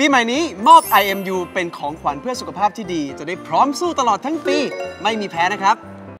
ปีใหม่นี้มอบ IMU เป็นของขวัญเพื่อสุขภาพที่ดี จะได้พร้อมสู้ตลอดทั้งปี ไม่มีแพ้นะครับ